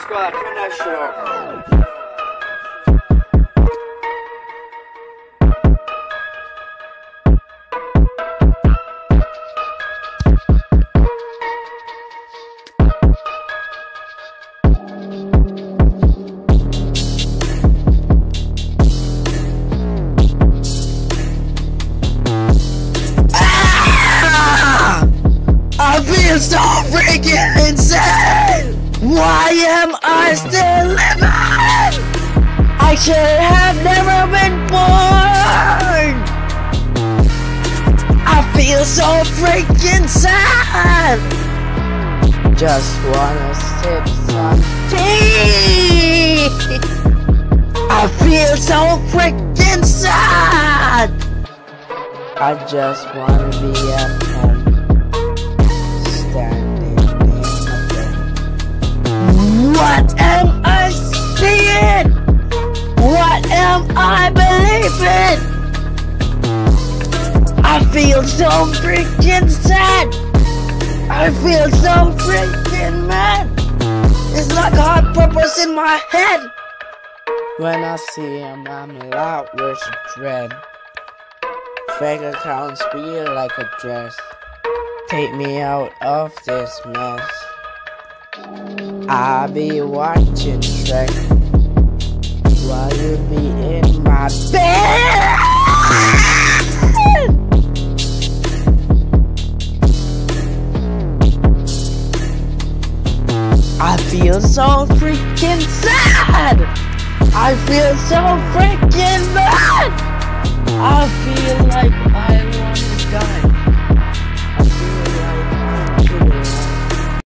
Squad, turn that shit ah! feel so freaking insane! Why am I still living? I should have never been born! I feel so freaking sad! Just wanna sip some tea! I feel so freaking sad! I just wanna be at home believing? I feel so freaking sad. I feel so freaking mad. It's like a hot purpose in my head. When I see him, I'm loud with dread. Fake accounts be like a dress. Take me out of this mess. I'll be watching Shrek while you be in my bed. Feel so freaking sad. I feel so freaking bad.